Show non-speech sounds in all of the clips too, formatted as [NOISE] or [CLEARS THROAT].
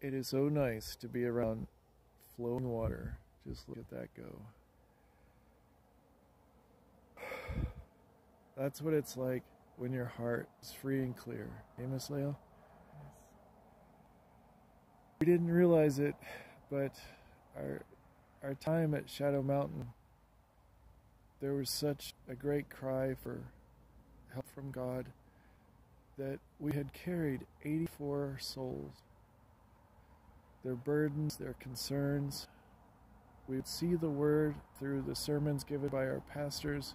it is so nice to be around flowing water. Just look at that go. [SIGHS] That's what it's like when your heart is free and clear. Miss Leo? We didn't realize it, but our our time at Shadow Mountain, there was such a great cry for help from God that we had carried 84 souls. Their burdens, their concerns. We would see the word through the sermons given by our pastors.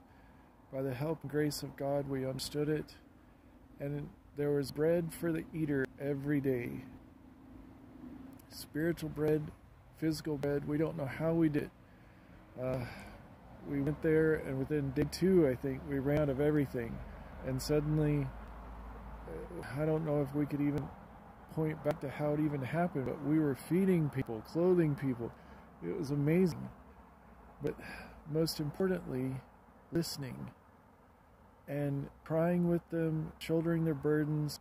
By the help and grace of God, we understood it. And there was bread for the eater every day. Spiritual bread, physical bread. We don't know how we did. Uh, we went there, and within day two, I think, we ran out of everything. And suddenly, uh, I don't know if we could even point back to how it even happened, but we were feeding people, clothing people. It was amazing. But most importantly, listening and crying with them, shouldering their burdens,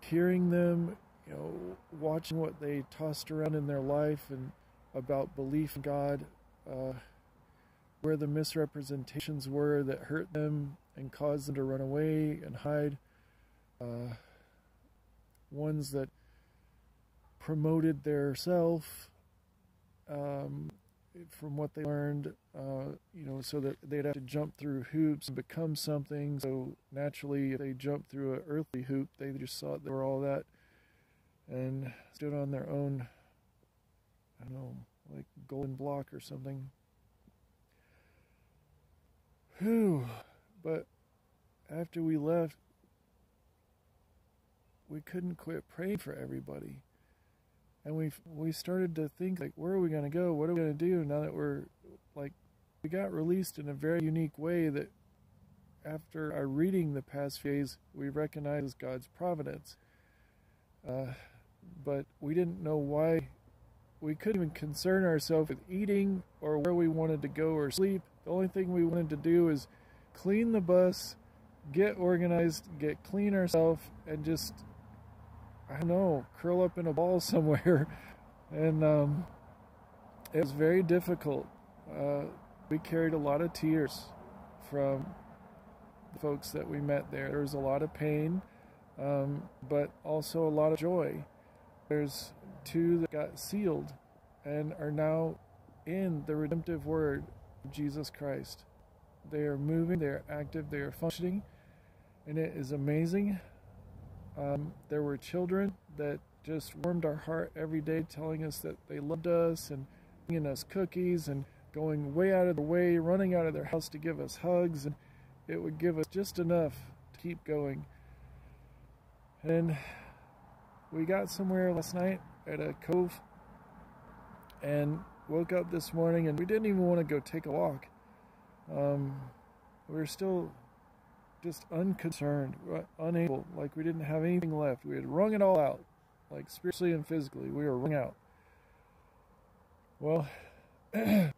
hearing them, you know, watching what they tossed around in their life and about belief in God, uh, where the misrepresentations were that hurt them and caused them to run away and hide, uh, ones that promoted their self um, from what they learned, uh, you know, so that they'd have to jump through hoops and become something. So naturally, if they jumped through an earthly hoop, they just thought they were all that and stood on their own, I don't know, like golden block or something. Whew. But after we left, we couldn't quit praying for everybody. And we we started to think like, where are we going to go? What are we going to do now that we're like, we got released in a very unique way that after our reading the past phase, we recognize God's providence. Uh, but we didn't know why. We couldn't even concern ourselves with eating or where we wanted to go or sleep. The only thing we wanted to do is clean the bus, get organized, get clean ourselves, and just I don't know, curl up in a ball [LAUGHS] somewhere. And um, it was very difficult. Uh, we carried a lot of tears from the folks that we met there. There was a lot of pain, um, but also a lot of joy. There's two that got sealed and are now in the redemptive word of Jesus Christ. They are moving, they are active, they are functioning, and it is amazing. Um, there were children that just warmed our heart every day, telling us that they loved us and bringing us cookies and going way out of the way, running out of their house to give us hugs, and it would give us just enough to keep going. And we got somewhere last night at a cove and woke up this morning and we didn't even want to go take a walk. Um, we were still just unconcerned, uh, unable, like we didn't have anything left. We had wrung it all out, like spiritually and physically. We were wrung out. Well, [CLEARS THROAT] I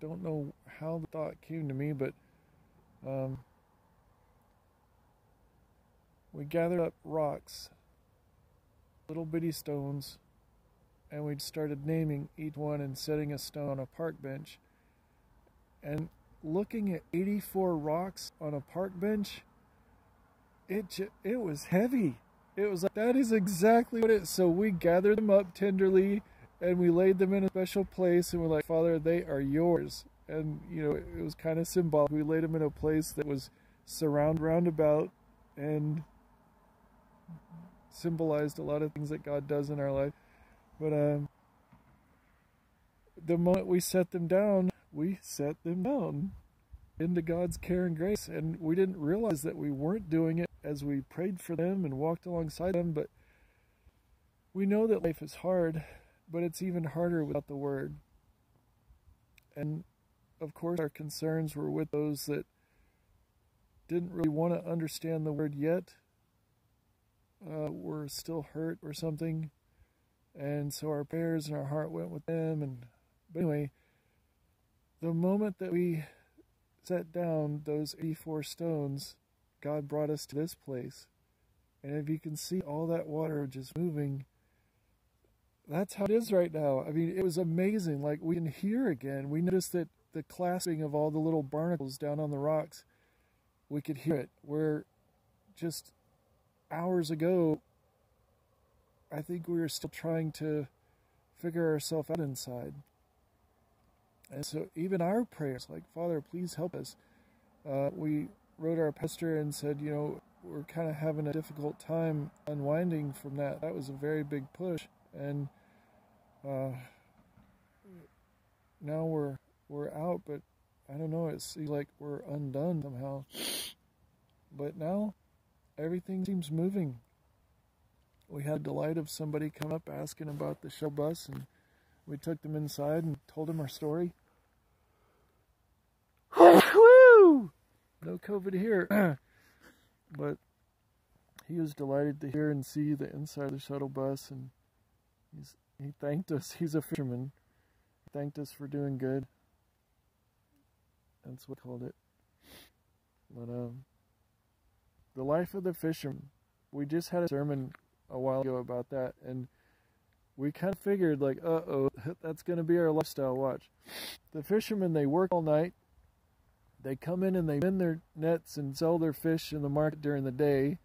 don't know how the thought came to me, but um, we gathered up rocks, little bitty stones, and we started naming each one and setting a stone on a park bench. And looking at 84 rocks on a park bench, it it was heavy. It was like that is exactly what it. So we gathered them up tenderly, and we laid them in a special place, and we're like, Father, they are yours. And you know, it was kind of symbolic. We laid them in a place that was surround roundabout, and symbolized a lot of things that God does in our life. But um, the moment we set them down, we set them down into God's care and grace. And we didn't realize that we weren't doing it as we prayed for them and walked alongside them. But we know that life is hard, but it's even harder without the Word. And of course, our concerns were with those that didn't really want to understand the Word yet uh, were still hurt or something. And so our prayers and our heart went with them. And but anyway, the moment that we set down those 84 stones, God brought us to this place. And if you can see all that water just moving, that's how it is right now. I mean, it was amazing. Like we can hear again. We noticed that the clasping of all the little barnacles down on the rocks, we could hear it. Where just hours ago, I think we were still trying to figure ourselves out inside. And so even our prayers, like, Father, please help us. Uh, we wrote our pastor and said, you know, we're kind of having a difficult time unwinding from that. That was a very big push. And uh, now we're we're out, but I don't know. It seems like we're undone somehow. But now everything seems moving. We had the delight of somebody come up asking about the show bus, and we took them inside and told them our story. [SIGHS] Woo! No COVID here. [CLEARS THROAT] but he was delighted to hear and see the inside of the shuttle bus, and he's he thanked us. [LAUGHS] He's a fisherman. He thanked us for doing good. That's what we called it. But um, the life of the fisherman. We just had a sermon a while ago about that, and we kind of figured like, uh oh, [LAUGHS] that's going to be our lifestyle. Watch, the fishermen they work all night. They come in and they mend their nets and sell their fish in the market during the day.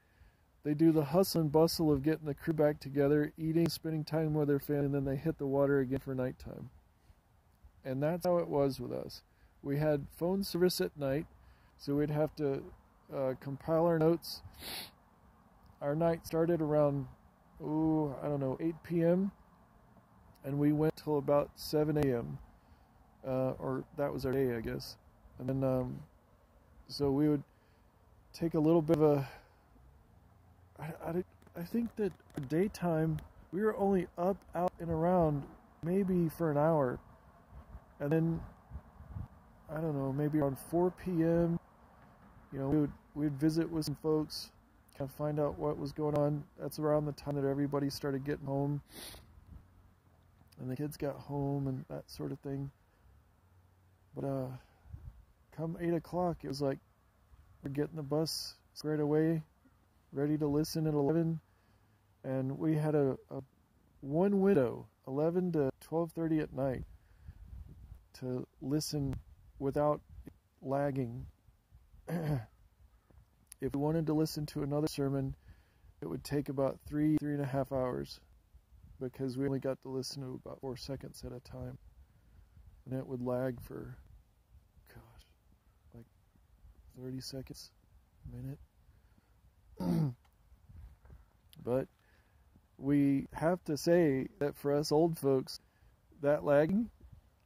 They do the hustle and bustle of getting the crew back together, eating, spending time with their family, and then they hit the water again for nighttime. And that's how it was with us. We had phone service at night, so we'd have to uh, compile our notes. Our night started around, oh, I don't know, 8 p.m., and we went till about 7 a.m., uh, or that was our day, I guess. And then, um, so we would take a little bit of a I, I, I think that daytime we were only up, out, and around maybe for an hour. And then, I don't know, maybe around 4 p.m., you know, we would we'd visit with some folks, kind of find out what was going on. That's around the time that everybody started getting home, and the kids got home and that sort of thing. But uh, come eight o'clock, it was like we're getting the bus squared away, ready to listen at 11 and we had a, a one window 11 to 12:30 at night to listen without lagging. [CLEARS THROAT] If we wanted to listen to another sermon it would take about three three and a half hours because we only got to listen to about four seconds at a time and it would lag for gosh like 30 seconds a minute [CLEARS THROAT] but we have to say that for us old folks, that lagging,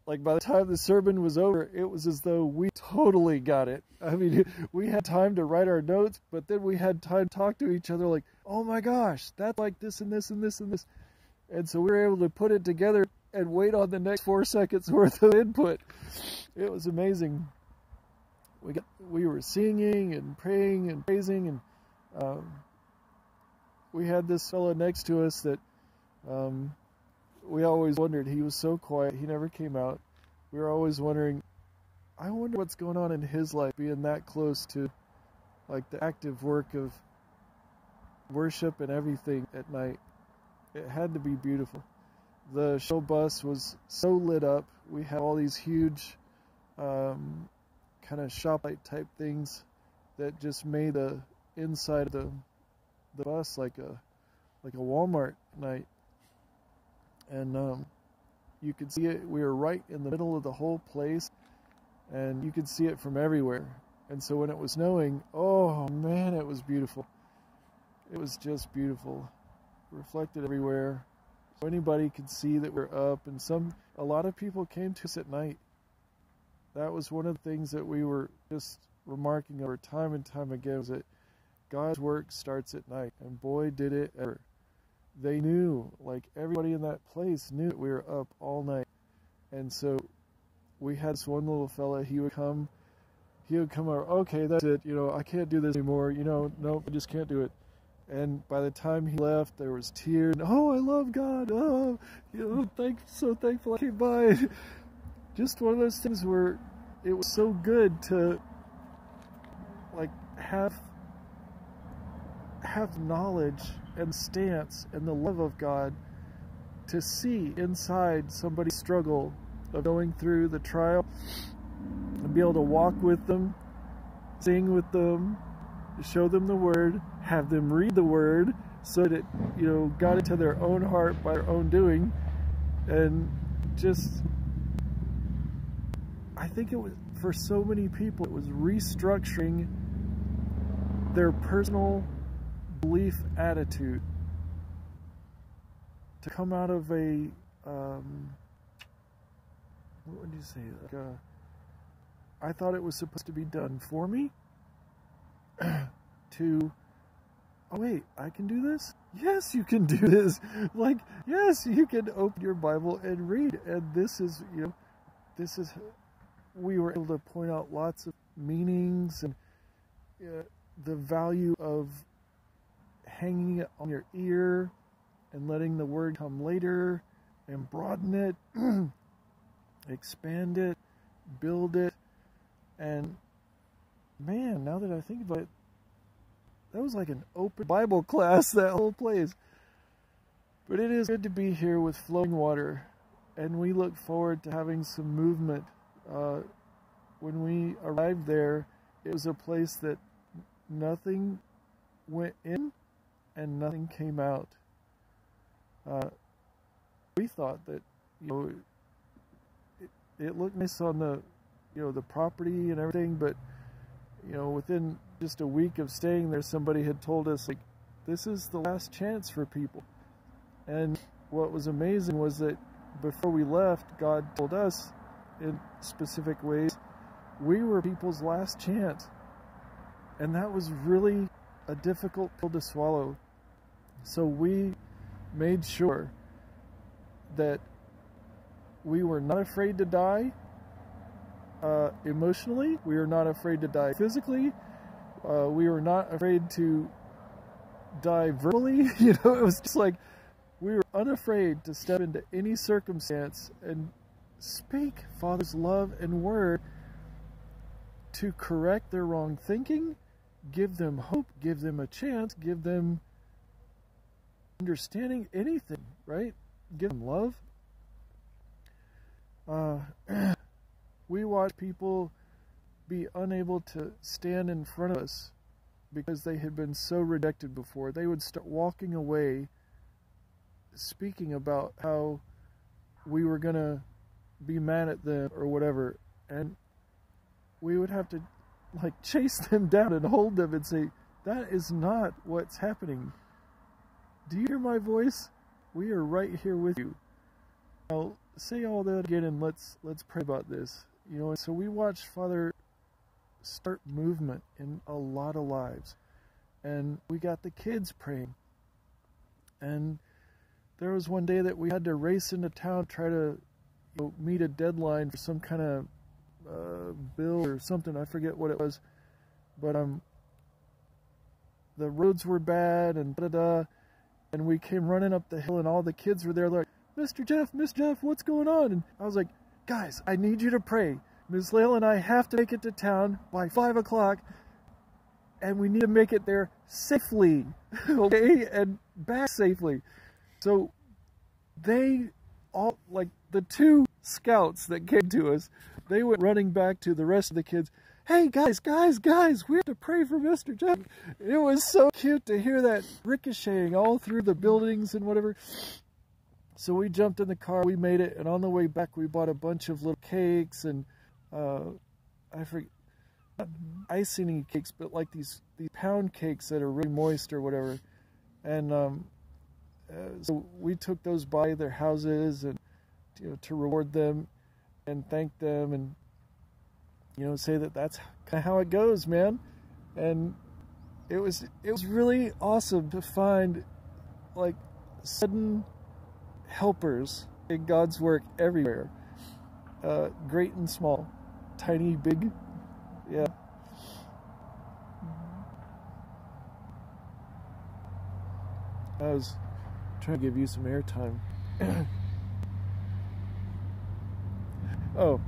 like by the time the sermon was over, it was as though we totally got it. I mean, [LAUGHS] we had time to write our notes, but then we had time to talk to each other like, oh my gosh, that's like this and this and this and this. And so we were able to put it together and wait on the next four [LAUGHS] seconds worth of input. It was amazing. We got, we were singing and praying and praising and um, we had this fellow next to us that um, we always wondered. He was so quiet. He never came out. We were always wondering. I wonder what's going on in his life, being that close to, like the active work of worship and everything at night. It had to be beautiful. The show bus was so lit up. We had all these huge, um, kind of shop light type things that just made the inside the the bus like a like a Walmart night, and um, you could see it. We were right in the middle of the whole place, and you could see it from everywhere. And so when it was snowing, oh man, it was beautiful. It was just beautiful, reflected everywhere. So anybody could see that we're up, and some a lot of people came to us at night. That was one of the things that we were just remarking over time and time again was that God's work starts at night, and boy, did it ever. They knew, like everybody in that place knew that we were up all night. And so we had this one little fella, he would come, he would come over, okay, that's it, you know, I can't do this anymore, you know, nope, I just can't do it. And by the time he left, there was tears. Oh, I love God. Oh, you know, thank, so thankful I came by. [LAUGHS] Just one of those things where it was so good to like have have knowledge and stance and the love of God to see inside somebody's struggle of going through the trial and be able to walk with them, sing with them, show them the word, have them read the word so that it, you know, got into their own heart by their own doing. And just I think it was for so many people it was restructuring their personal belief attitude to come out of a um, what would you say? Like a, I thought it was supposed to be done for me [CLEARS THROAT] to oh wait I can do this? Yes you can do this. Like yes you can open your Bible and read. And this is you know this is we were able to point out lots of meanings and uh, the value of hanging it on your ear and letting the word come later and broaden it, [CLEARS THROAT] expand it, build it. And man, now that I think about it, that was like an open Bible class, that whole place. But it is good to be here with flowing water, and we look forward to having some movement. Uh, when we arrived there, it was a place that nothing went in and nothing came out. Uh, we thought that you know it, it looked nice on the you know the property and everything, but you know within just a week of staying there, somebody had told us like this is the last chance for people. And what was amazing was that before we left, God told us in specific ways we were people's last chance. And that was really a difficult pill to swallow. So we made sure that we were not afraid to die uh, emotionally. We were not afraid to die physically. Uh, we were not afraid to die verbally. [LAUGHS] you know, it was just like we were unafraid to step into any circumstance and speak Father's love and word to correct their wrong thinking give them hope, give them a chance, give them understanding, anything, right? Give them love. Uh, [CLEARS THROAT] we watch people be unable to stand in front of us because they had been so rejected before. They would start walking away speaking about how we were going to be mad at them or whatever. And we would have to like [LAUGHS] chase them down and hold them and say, that is not what's happening. Do you hear my voice? We are right here with you. I'll say all that again and let's let's pray about this. You know, so we watched Father start movement in a lot of lives. And we got the kids praying. And there was one day that we had to race into town try to you know, meet a deadline for some kind of uh, bill or something. I forget what it was, but um, the roads were bad and da da. And we came running up the hill, and all the kids were there, like, Mr. Jeff, Miss Jeff, what's going on? And I was like, guys, I need you to pray. Miss Lael and I have to make it to town by five o'clock, and we need to make it there safely, [LAUGHS] okay, and back safely. So they all like the two scouts that came to us they went running back to the rest of the kids. Hey, guys, guys, guys, we have to pray for Mr. Jeff. It was so cute to hear that ricocheting all through the buildings and whatever. So we jumped in the car, we made it, and on the way back, we bought a bunch of little cakes and uh, I forget, not icing cakes, but like these, these pound cakes that are really moist or whatever. And um, uh, so we took those by their houses and you know, to reward them and thank them and you know say that that's kind of how it goes man and it was it was really awesome to find like sudden helpers in God's work everywhere uh, great and small tiny big yeah I was trying to give you some airtime [COUGHS] Oh,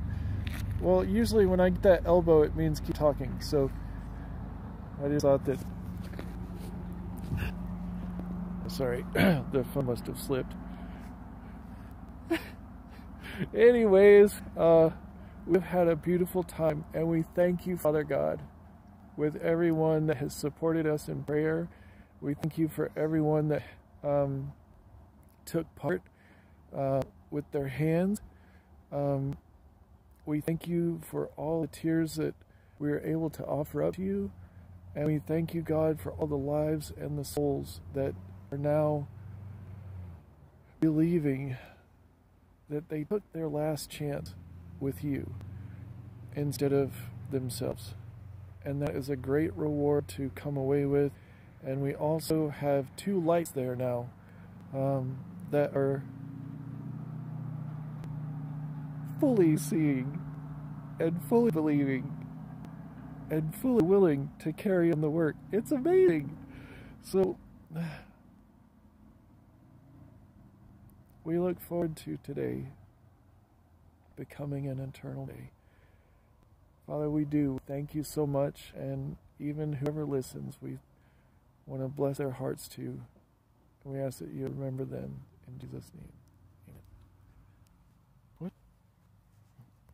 well, usually when I get that elbow, it means keep talking. So I just thought that [COUGHS] sorry, [COUGHS] the phone must have slipped. Anyways, uh, we've had a beautiful time, and we thank you, Father God, with everyone that has supported us in prayer. We thank you for everyone that um, took part uh, with their hands. Um, we thank you for all the tears that we are able to offer up to you. And we thank you, God, for all the lives and the souls that are now believing that they took their last chance with you instead of themselves. And that is a great reward to come away with. And we also have two lights there now um, that are fully seeing and fully believing and fully willing to carry on the work. It's amazing. So, [SIGHS] we look forward to today becoming an eternal day. Father, we do. Thank you so much. And even whoever listens, we want to bless their hearts too. We ask that you remember them in Jesus' name.